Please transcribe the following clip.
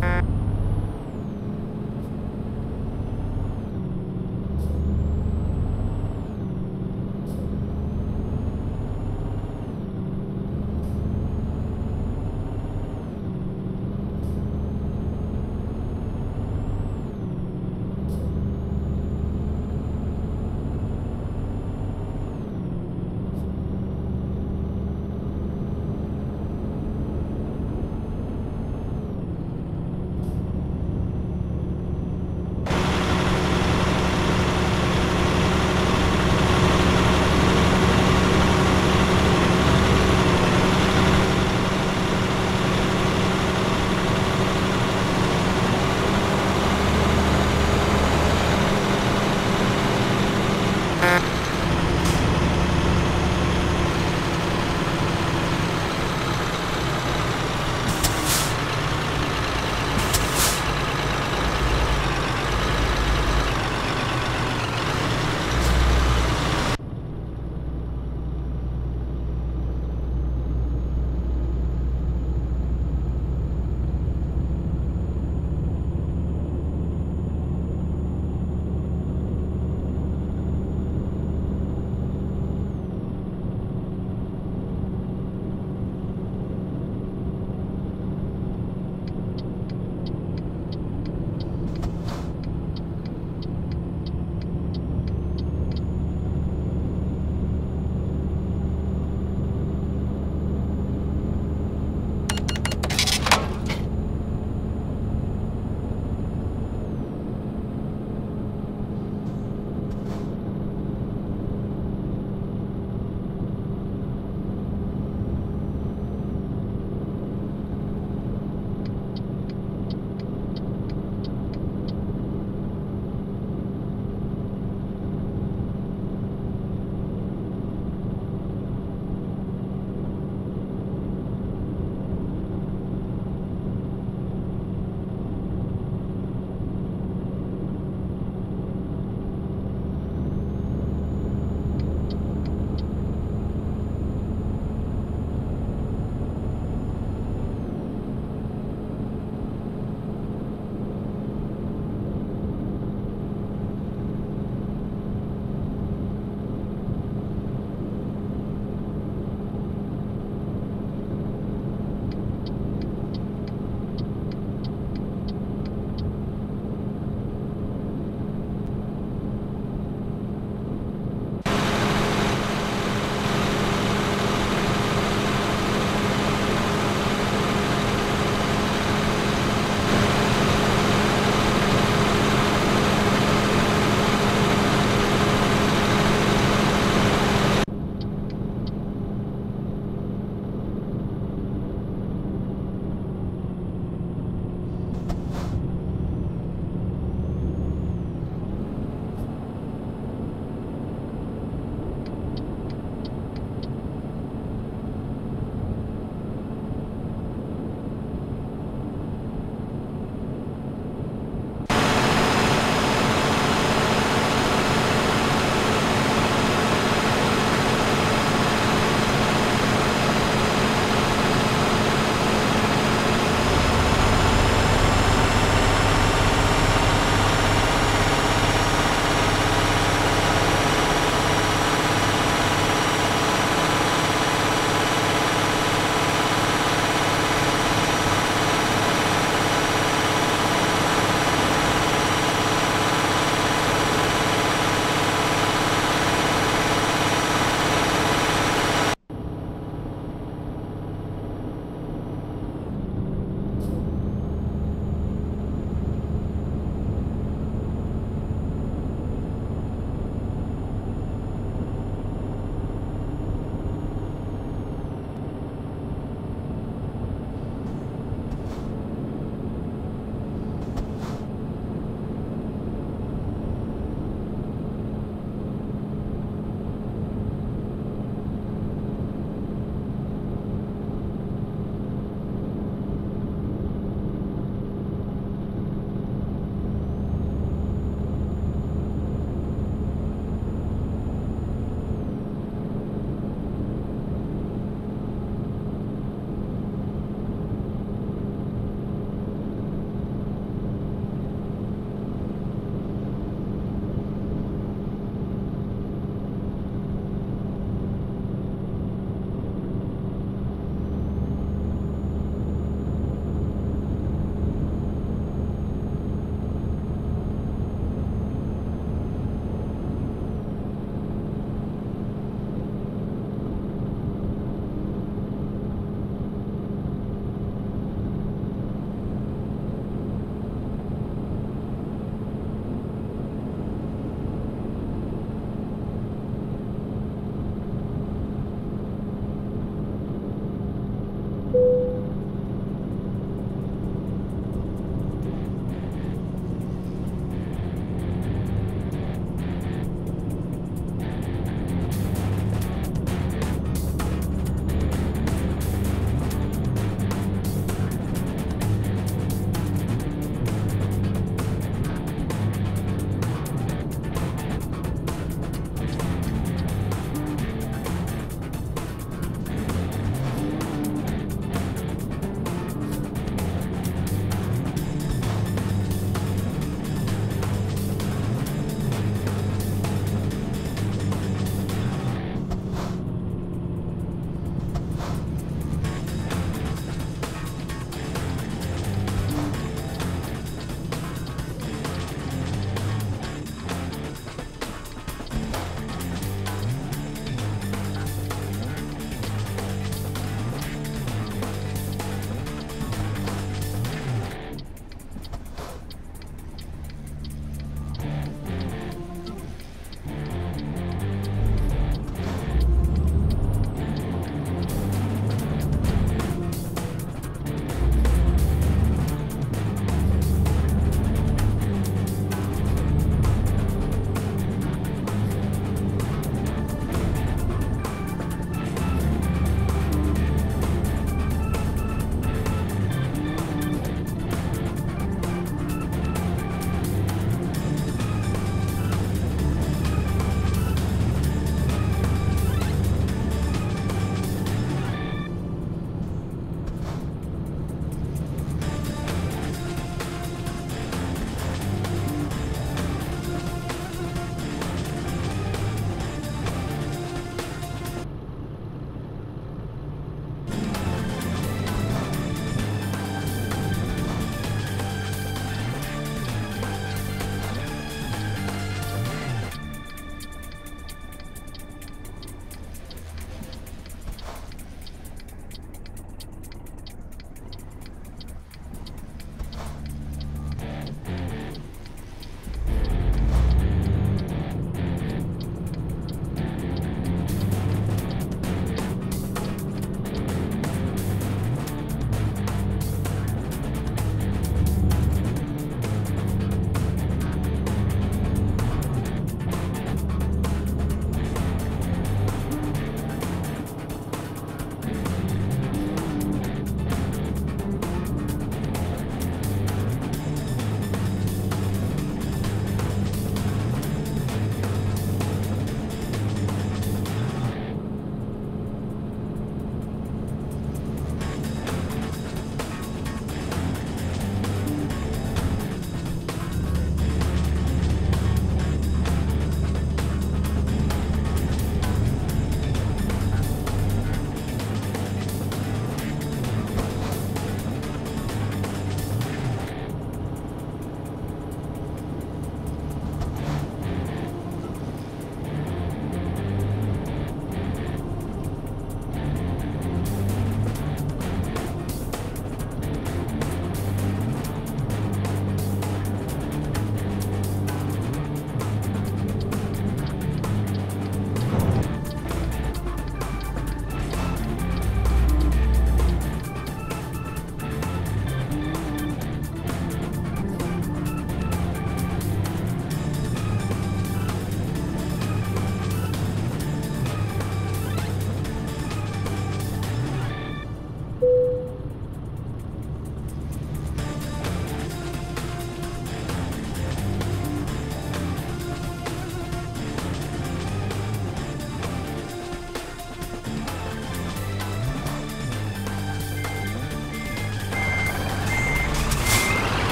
Uh-uh.